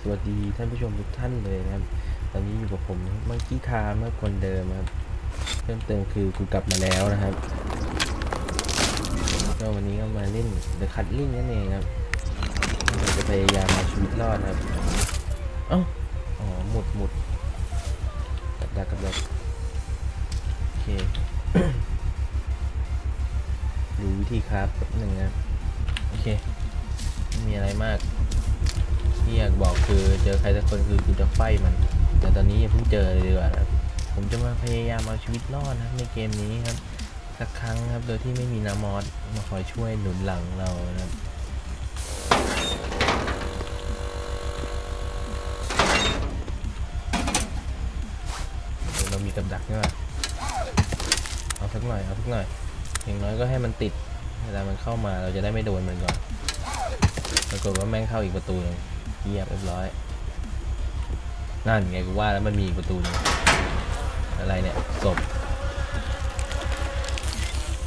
สวัสดีท่านผู้ชมทุกท่านเลยนะครับ ตอนนี้อยู่กับผมมังกี้คาเมื่อคนเดิมครับ เพิ่มเติมคือกูกลับมาแล้วนะครับก็วันนี้ก็มาเล่น The Cutting นั่นเองครับเราจะพยายามมาชีวิตรอดครับ เอ้า อ๋อ หมุดหมุดกับดักกับดักโอเคดูวิธีครับแป๊บหนึ่งนะโอเค ไม่มีอะไรมาก ที่อยากบอกคือเจอใครสักคนคือกูจะไฟมัน แต่ตอนนี้อย่าเพิ่งเจอเลยดีกว่าครับผมจะมาพยายามเอาชีวิตรอดนะครับในเกมนี้ครับสักครั้งครับ โดยที่ไม่มีนามอสมาคอยช่วยหนุนหลังเรานะครับเรามีกับดักด้วยเอาสักหน่อยเอาสักหน่อยอย่างน้อยก็ให้มันติดเวลามันเข้ามาเราจะได้ไม่โดนมันก่อนปรากฏว่าแม่งเข้าอีกประตูหนึง เยียบเรียบร้อย นั่นไงกูว่าแล้วมันมีประตูนึงอะไรเนี่ยศพ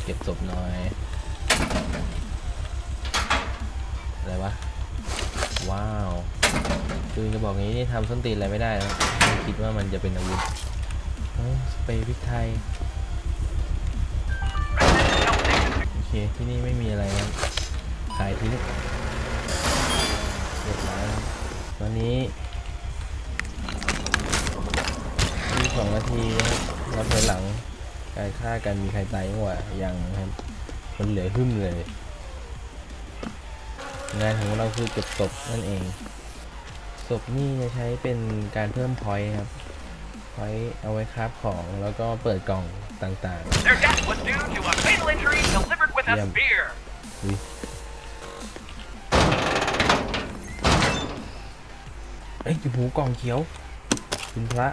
เก็บศพหน่อย อะไรวะ ว้าวคือจะบอกงี้นี่ทำส้นตีนอะไรไม่ได้นะไม่คิดว่ามันจะเป็นอาวุธสเปรย์พริกไทย โอเค ที่นี่ไม่มีอะไรนะขายทิ้ง เรียบร้อยแล้วตอนนี้มีสองนาทีนะครับเราถอยหลังการฆ่ากันมีใครตายยังวะยังนะครับมันเหลือหึ่มเลย งานของเราคือเก็บศพนั่นเอง ศพนี่จะใช้เป็นการเพิ่ม point ครับ point เอาไว้ craft ของแล้วก็เปิดกล่องต่าง Their death was due to ๆอุ๊ยเอ้ยโหกล่องเขียวคุณพระ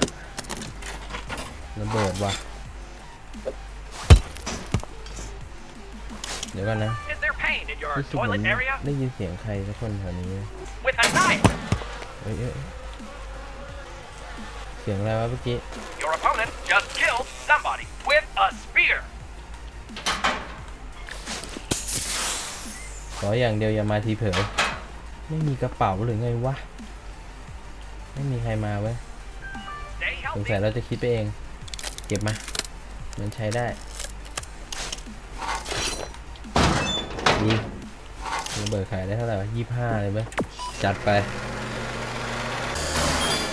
ระเบิดว่ะ เดี๋ยวก่อนนะ Is there pain in your รู้สึกเหมือน toilet area? ได้ยินเสียงใครสักคนแถวนี้นะ With a knife, เอ้ยเอ้ยเสียงอะไรวะเมื่อกี้ your opponent just killed somebody with a spear. ขออย่างเดียวอย่ามาทีเผลอไม่มีกระเป๋าหรือไงวะ ไม่มีใครมาเว้ย Stay สง healthy. สัยเราจะคิดไปเอง เก็บมา มันใช้ได้ดีระเบิดขายได้เท่าไหร่วะยี่ห้าเลยไหมจัดไป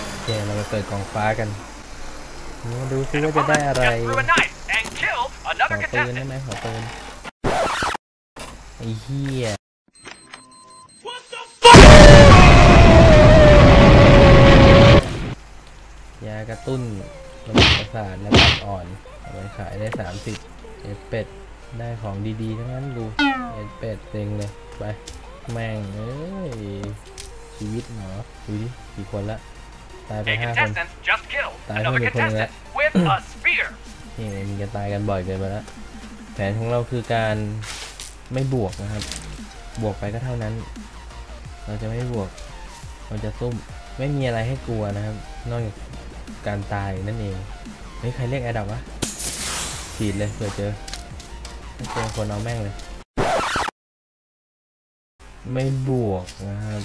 โอเคเราไปเปิดกล่องฟ้ากันมาดูซิ An ว่าจะได้ opponent อะไร just threw a knife and killed ขอ another ปืนได้ contestant. ไหมขอปืนไอ้เหี้ยากระตุ้นระบบประสาทและตับอ่อนเอาไปขายได้ 30เอสเป็ดได้ของดีๆ ทั้งนั้นดูเอสเป็ดเต็งเลย ไป แม่ง เอ้ย ชีวิตเหรอดูดิกี่คนละ ตายไป A ห้าคน contestant just killed Tayo another may kunin contestant with a spear. นี่มีกันตายกันบ่อยเกินไปแล้วแผนของเราคือการไม่บวกนะครับ บวกไปก็เท่านั้น เราจะไม่บวก เราจะซุ่ม ไม่มีอะไรให้กลัวนะครับ นอกจาก การตายนั่นเองเฮ้ยใครเรียกแอดดับวะฉีดเลยเผื่อเจอถ้าเจอคนเอาแม่งเลย ไม่บวกนะครับ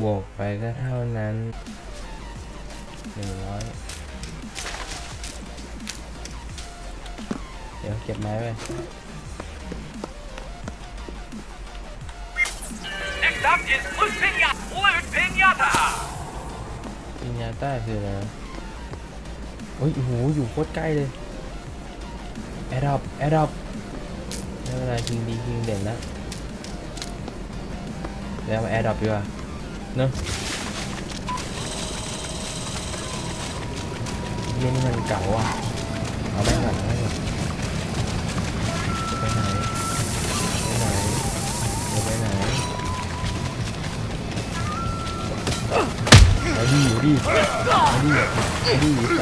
บวกไปก็เท่านั้นหนึ่งร้อยเดี๋ยวเก็บไม้ไว้ Next up is Loot Pinata. Loot Pinata. Pinata คืออะไรนะโอ้ยโอ้โหอยู่โคตรใกล้เลย airdrop airdrop ได้เวลาคิงดีคิงเด่นแล้วแล้วมา airdrop ดีกว่าเนอะเยี่ยนี่มันเก่าอะเอาแม่งก่อนเอาแม่งก่อน ดิเอาดิเอาดิดิ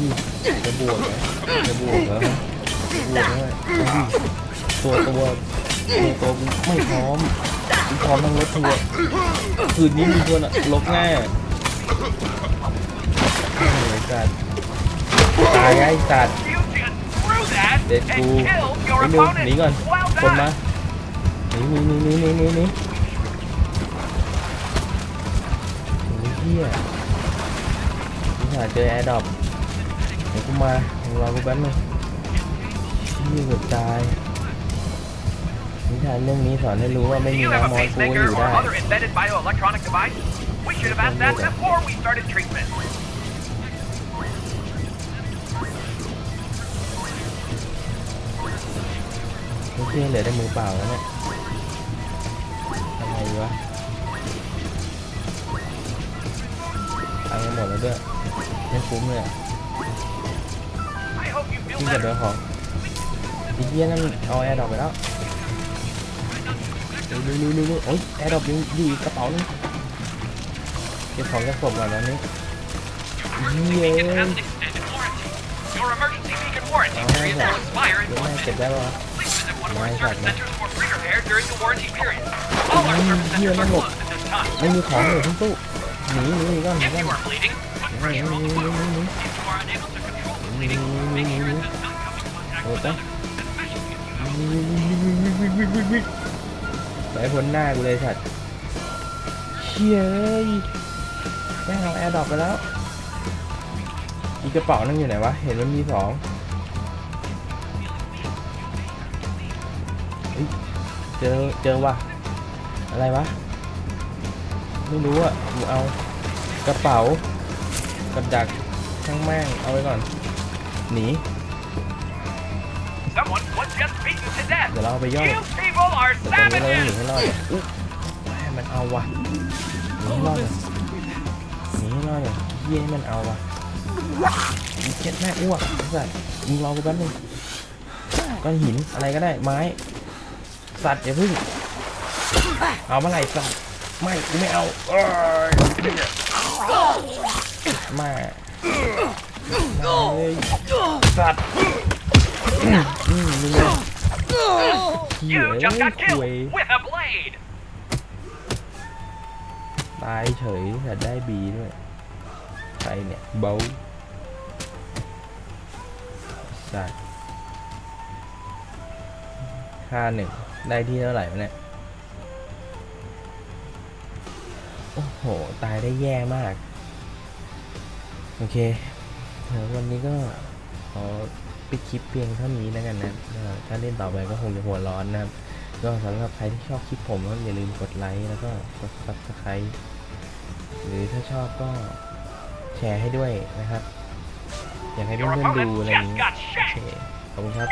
ดิจะบวกเหรอจะบวกเหรอบวกด้วยเอดิตัวตัวตัวตัวกูไม่พร้อมกูพร้อมทั้งรถทัวร์คืนนี้มีคนอะลบง่ายอะโอ้ยสัตว์ตายไอ้สัตว์ You just threw that Let's and go. killed your ไปเร็วหนีก่อนคนมา done. หนีหนีหนีหนีหนีหนีเฮียนี่ หาเจอแอร์ดรอปเดี๋ยวกูมามึงรอกูแป๊บนึงนี่เกือบตายนิทานเรื่องนี้สอนให้รู้ว่าไม่ Do มี you have a น้ำมอยกูอยู่ได้ We should have asked that before we started treatment. ไม่เชื่อเหลือแต่มือเปล่าแล้วเนี่ยทำไงวะตังหมดแล้วด้วยุ้มเลยอะที่จะเดืของดีเยี่ยนั่นเอาแอร์ดรอปไปแล้วลุยลุยลุโอ้ยแอร์ดรอปยังอยู่อีกระเป๋านึงเก็บของจะศบก่อนแล้วนี่เย้เอาให้จ้ะเก็บได้ป่ะไม่ใช่นะเยี่ยนั่นหลบไม่มีของเลยทั้งตู้หนีหนีก่อนหนีก่อน โอ้ยไปพ้นหน้ากูเลยสัตว์เฮ้ยแม่งเอา airdrop ไปแล้ว อีกกระเป๋านั่งอยู่ไหนวะ เห็นมันมีสองเจอ เจอว่ะ อะไรวะ ไม่รู้อะกูเอากระเป๋า กับดักช่างแม่งเอาไว้ก่อน หนี Someone was just beaten to death. เดี๋ยวเราเอาไปย่อย You people are แต่ตอนนี้เราต้องหนี savages. ให้รอดอะอุ๊ยแม่มันเอาว่ะหนีให้รอดเลยหนีให้รอดเลยเยี่ยให้มันเอาว่ะอีเจ็ดแม่อ้วกไอ้สัตว์มึงรอกูแป๊บนึงก้อนหินอะไรก็ได้ไม้ สัตว์อย่าพึ่งเอาเมื่อไหร่สัตว์ไม่กูไม่เอาเอ้ย มาเฮ้ยสัตว์อืมอืมมึงเลยเหี้ย You just got คุยตายเฉยแต่ได้บีด้วยใครเนี่ยเบลสัตว์ค่าหนึ่งได้ที่เท่าไหร่วะเนี่ยโอ้โห ตายได้แย่มาก โอเคววันนี้ก็ขอปิดคลิปเพียงเท่านี้แล้วกันนะถ้าเล่นต่อไปก็คงจะหัวร้อนนะครับ ก็สำหรับใครที่ชอบคลิปผมก็อย่าลืมกดไลค์แล้วก็กด subscribe หรือถ้าชอบก็แชร์ให้ด้วยนะครับ อยากให้เพื่อนๆดูอะไรอย่างนี้โอเคขอบคุณครับ